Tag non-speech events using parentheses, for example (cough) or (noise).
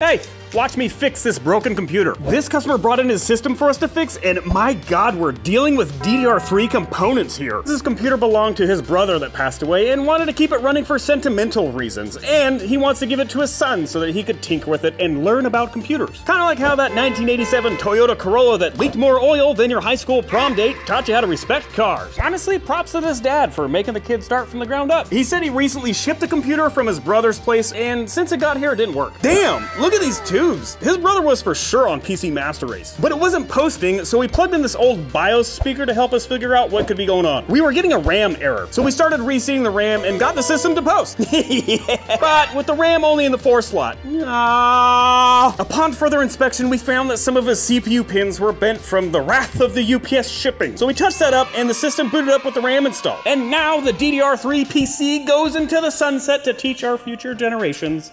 Hey, watch me fix this broken computer. This customer brought in his system for us to fix, and my god, we're dealing with DDR3 components here. This computer belonged to his brother that passed away and wanted to keep it running for sentimental reasons, and he wants to give it to his son so that he could tinker with it and learn about computers. Kinda like how that 1987 Toyota Corolla that leaked more oil than your high school prom date taught you how to respect cars. Honestly, props to this dad for making the kid start from the ground up. He said he recently shipped a computer from his brother's place, and since it got here, it didn't work. Damn, look at these His brother was for sure on PC Master Race, but it wasn't posting, so we plugged in this old BIOS speaker to help us figure out what could be going on. We were getting a RAM error, so we started reseating the RAM and got the system to post. (laughs) yeah. But with the RAM only in the 4 slot. Ah. Upon further inspection, we found that some of his CPU pins were bent from the wrath of the UPS shipping. So we touched that up and the system booted up with the RAM installed. And now the DDR3 PC goes into the sunset to teach our future generations